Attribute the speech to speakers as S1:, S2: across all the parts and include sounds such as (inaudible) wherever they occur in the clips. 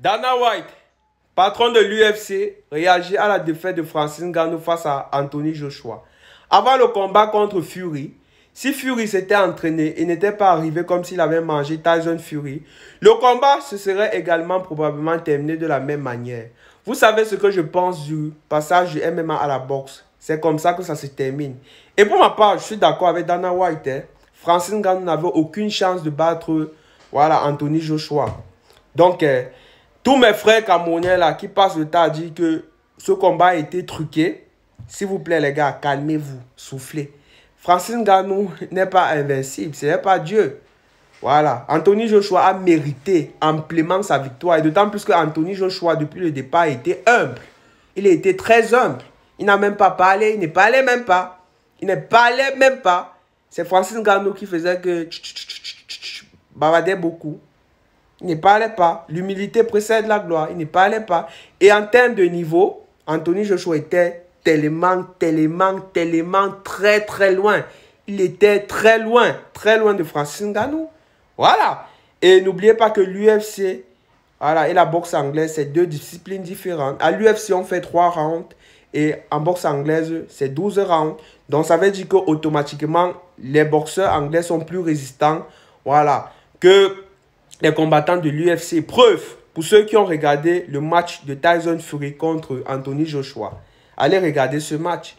S1: Dana White, patron de l'UFC, réagit à la défaite de Francis Ngannou face à Anthony Joshua. Avant le combat contre Fury, si Fury s'était entraîné et n'était pas arrivé comme s'il avait mangé Tyson Fury, le combat se serait également probablement terminé de la même manière. Vous savez ce que je pense du passage du MMA à la boxe. C'est comme ça que ça se termine. Et pour ma part, je suis d'accord avec Dana White. Hein. Francis Ngannou n'avait aucune chance de battre voilà, Anthony Joshua. Donc, euh, tous mes frères camerounais là qui passent le temps à dire que ce combat a été truqué, s'il vous plaît les gars, calmez-vous, soufflez. Francis Ngannou n'est pas invincible, ce n'est pas Dieu. Voilà, Anthony Joshua a mérité amplement sa victoire. Et d'autant plus que Anthony Joshua, depuis le départ, était humble. Il a été très humble. Il n'a même pas parlé, il ne parlait même pas. Il ne parlait même pas. C'est Francis Ngannou qui faisait que bavardait beaucoup. Il ne parlait pas. L'humilité précède la gloire. Il ne parlait pas. Et en termes de niveau, Anthony Joshua était tellement, tellement, tellement très, très loin. Il était très loin, très loin de Francis Ngannou. Voilà. Et n'oubliez pas que l'UFC voilà, et la boxe anglaise, c'est deux disciplines différentes. À l'UFC, on fait trois rounds. Et en boxe anglaise, c'est 12 rounds. Donc, ça veut dire qu'automatiquement, les boxeurs anglais sont plus résistants. Voilà. Que les combattants de l'UFC. Preuve, pour ceux qui ont regardé le match de Tyson Fury contre Anthony Joshua, allez regarder ce match.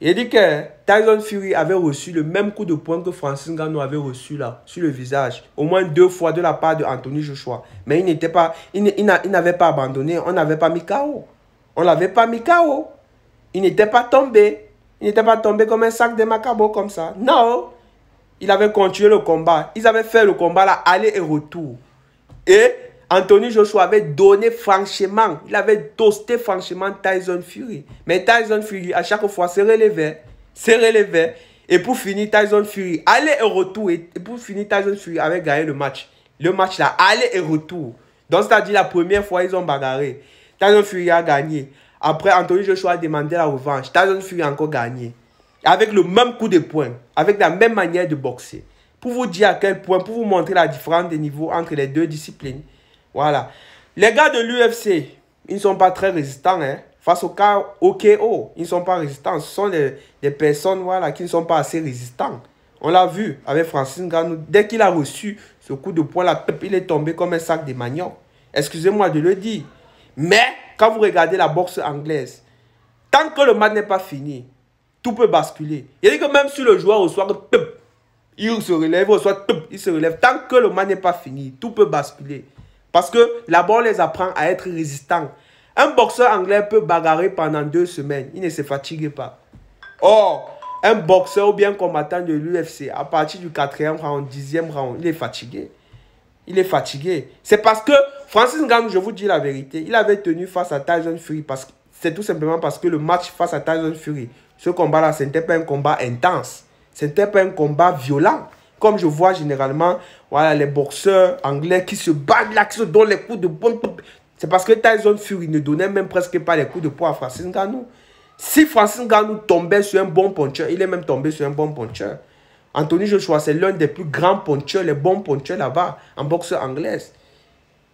S1: Il dit que Tyson Fury avait reçu le même coup de poing que Francis Ngannou avait reçu là, sur le visage. Au moins deux fois de la part de Anthony Joshua. Mais il n'était pas, il, n'avait pas abandonné, on n'avait pas mis KO. On l'avait pas mis KO. Il n'était pas tombé. Il n'était pas tombé comme un sac de macabo comme ça. Non il avait continué le combat. Ils avaient fait le combat là, aller et retour. Et Anthony Joshua avait donné franchement, il avait toasté franchement Tyson Fury. Mais Tyson Fury, à chaque fois, se relevait, se relevait. Et pour finir, Tyson Fury, aller et retour. Et pour finir, Tyson Fury avait gagné le match. Le match là, aller et retour. Donc, c'est-à-dire la première fois, ils ont bagarré. Tyson Fury a gagné. Après, Anthony Joshua a demandé la revanche. Tyson Fury a encore gagné avec le même coup de poing, avec la même manière de boxer. Pour vous dire à quel point, pour vous montrer la différence des niveaux entre les deux disciplines. Voilà. Les gars de l'UFC, ils ne sont pas très résistants. Hein. Face au cas OKO, ils ne sont pas résistants. Ce sont des, personnes voilà, qui ne sont pas assez résistants. On l'a vu avec Francis Ngannou. Dès qu'il a reçu ce coup de poing, là, il est tombé comme un sac de manioc. Excusez-moi de le dire. Mais quand vous regardez la boxe anglaise, tant que le match n'est pas fini, tout peut basculer. Il dit que même si le joueur reçoit il se relève, reçoit il se relève. Tant que le match n'est pas fini, tout peut basculer. Parce que là-bas, on les apprend à être résistants. Un boxeur anglais peut bagarrer pendant deux semaines. Il ne se fatigue pas. Or, un boxeur ou bien combattant de l'UFC, à partir du quatrième round, dixième round, il est fatigué. Il est fatigué. C'est parce que Francis Ngannou, je vous dis la vérité, il avait tenu face à Tyson Fury c'est tout simplement parce que le match face à Tyson Fury, ce combat-là, ce n'était pas un combat intense. Ce n'était pas un combat violent. Comme je vois généralement, voilà, les boxeurs anglais qui se battent là, qui se donnent les coups de poing. C'est parce que Tyson Fury ne donnait même presque pas les coups de poing à Francis Ngannou. Si Francis Ngannou tombait sur un bon puncher, il est même tombé sur un bon puncher. Anthony Joshua, c'est l'un des plus grands punchers, les bons punchers là-bas, en boxe anglaise.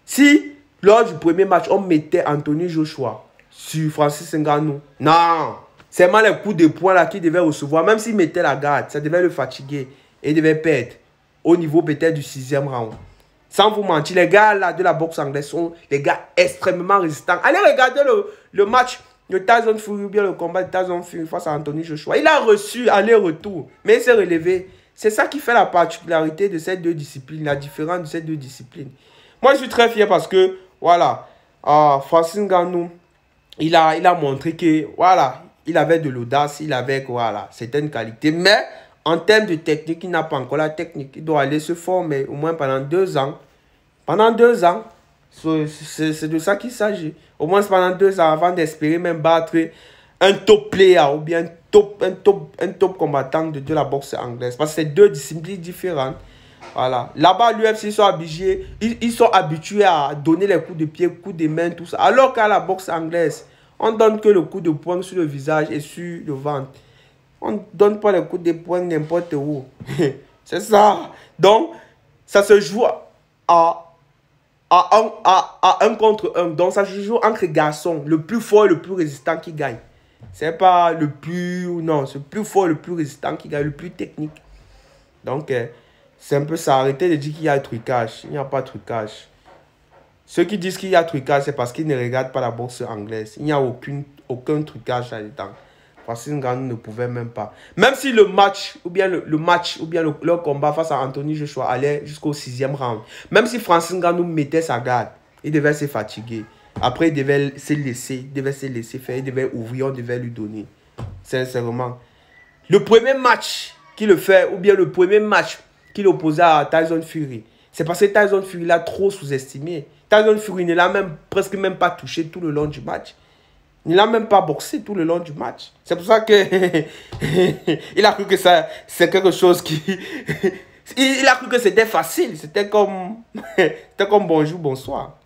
S1: Si, lors du premier match, on mettait Anthony Joshua sur Francis Ngannou, non, c'est mal les coups de poing là qu'il devait recevoir. Même s'il mettait la garde, ça devait le fatiguer. Et il devait perdre. Au niveau peut-être du sixième round. Sans vous mentir, les gars là de la boxe anglaise sont des gars extrêmement résistants. Allez regarder le, le match de Tyson Fury ou bien le combat de Tyson Fury face à Anthony Joshua. Il a reçu aller-retour, mais il s'est relevé. C'est ça qui fait la particularité de ces deux disciplines, la différence de ces deux disciplines. Moi, je suis très fier parce que, voilà, uh, Francis Ngannou, il a, il a montré que, voilà, il avait de l'audace, il avait voilà, certaines qualités. Mais en termes de technique, il n'a pas encore la technique. Il doit aller se former au moins pendant deux ans. Pendant deux ans, c'est de ça qu'il s'agit. Au moins pendant deux ans avant d'espérer même battre un top player ou bien un top, un top, un top combattant de, de la boxe anglaise. Parce que c'est deux disciplines différentes. Voilà. Là-bas, l'UFC, ils sont habitués, ils, ils, sont habitués à donner les coups de pied, coups de main, tout ça. Alors qu'à la boxe anglaise, on donne que le coup de poing sur le visage et sur le ventre. On ne donne pas le coup de poing n'importe où. (laughs) C'est ça. Donc, ça se joue à, un, contre un. Donc ça se joue entre garçons. Le plus fort et le plus résistant qui gagne. C'est pas le plus... Non, c'est le plus fort le plus résistant qui gagne, le plus technique. Donc, euh, c'est un peu ça. Arrêtez de dire qu'il y a un trucage. Il n'y a pas de trucage. Ceux qui disent qu'il y a trucage, c'est parce qu'ils ne regardent pas la boxe anglaise. Il n'y a aucune, aucun trucage là-dedans. Francis Ngannou ne pouvait même pas. Même si le match, ou bien le, match, ou bien le, leur combat face à Anthony Joshua allait jusqu'au sixième round. Même si Francis Ngannou mettait sa garde, il devait se fatiguer. Après, il devait se laisser, devait se laisser faire, il devait ouvrir, on devait lui donner. Sincèrement. Le premier match qu'il fait, ou bien le premier match qu'il opposait à Tyson Fury, c'est parce que Tyson Fury l'a trop sous-estimé. Tyson Fury ne l'a même presque même pas touché tout le long du match. Il n'a même pas boxé tout le long du match. C'est pour ça que (laughs) il a cru que ça c'est quelque chose qui (laughs) il a cru que c'était facile, c'était comme (laughs) c'était comme bonjour bonsoir.